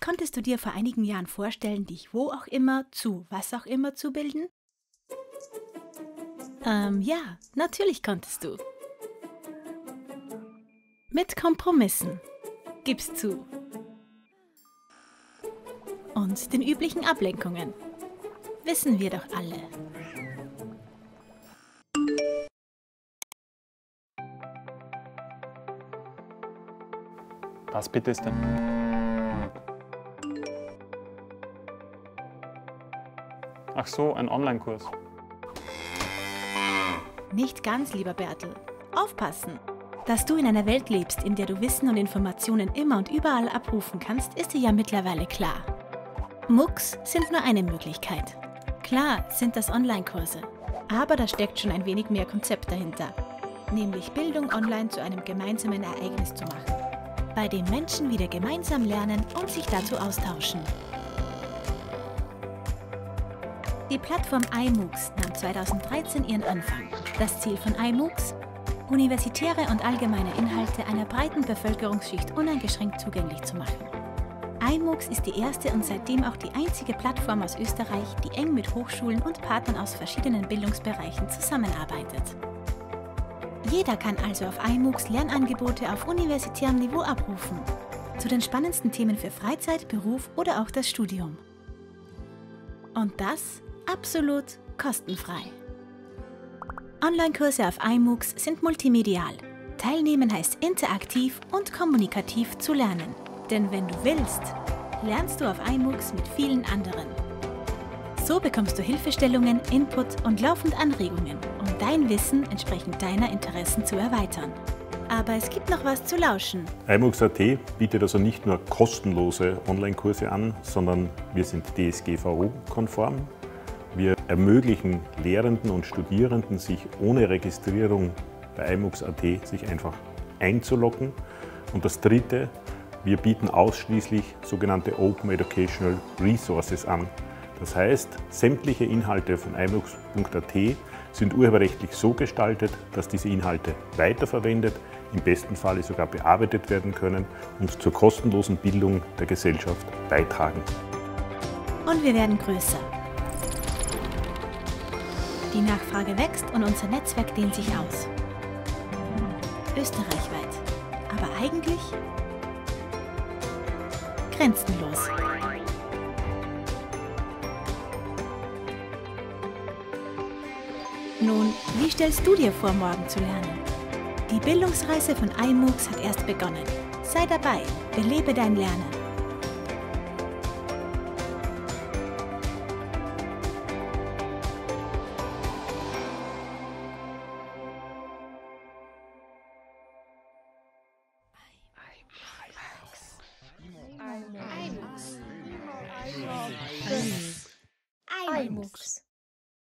Konntest du dir vor einigen Jahren vorstellen, dich wo auch immer zu was auch immer zu bilden? Ähm, ja, natürlich konntest du. Mit Kompromissen. Gib's zu. Und den üblichen Ablenkungen. Wissen wir doch alle. Was bitte ist denn? Ach so, ein Online-Kurs. Nicht ganz, lieber Bertel. Aufpassen! Dass du in einer Welt lebst, in der du Wissen und Informationen immer und überall abrufen kannst, ist dir ja mittlerweile klar. MOOCs sind nur eine Möglichkeit. Klar sind das Online-Kurse, aber da steckt schon ein wenig mehr Konzept dahinter, nämlich Bildung online zu einem gemeinsamen Ereignis zu machen, bei dem Menschen wieder gemeinsam lernen und sich dazu austauschen. Die Plattform iMOOCs nahm 2013 ihren Anfang. Das Ziel von iMOOCs? Universitäre und allgemeine Inhalte einer breiten Bevölkerungsschicht uneingeschränkt zugänglich zu machen. iMOOCs ist die erste und seitdem auch die einzige Plattform aus Österreich, die eng mit Hochschulen und Partnern aus verschiedenen Bildungsbereichen zusammenarbeitet. Jeder kann also auf iMOOCs Lernangebote auf universitärem Niveau abrufen. Zu den spannendsten Themen für Freizeit, Beruf oder auch das Studium. Und das absolut kostenfrei. Online-Kurse auf iMOOCs sind multimedial. Teilnehmen heißt interaktiv und kommunikativ zu lernen. Denn wenn du willst, lernst du auf iMOOCs mit vielen anderen. So bekommst du Hilfestellungen, Input und laufend Anregungen, um dein Wissen entsprechend deiner Interessen zu erweitern. Aber es gibt noch was zu lauschen. iMOOCs.at bietet also nicht nur kostenlose Online-Kurse an, sondern wir sind DSGVO-konform. Ermöglichen Lehrenden und Studierenden, sich ohne Registrierung bei iMOOCs.at sich einfach einzuloggen. Und das Dritte, wir bieten ausschließlich sogenannte Open Educational Resources an. Das heißt, sämtliche Inhalte von iMOOCs.at sind urheberrechtlich so gestaltet, dass diese Inhalte weiterverwendet, im besten Falle sogar bearbeitet werden können und zur kostenlosen Bildung der Gesellschaft beitragen. Und wir werden größer. Die Nachfrage wächst und unser Netzwerk dehnt sich aus. Österreichweit. Aber eigentlich grenzenlos. Nun, wie stellst du dir vor, morgen zu lernen? Die Bildungsreise von iMOOCs hat erst begonnen. Sei dabei, belebe dein Lernen. iMoocs.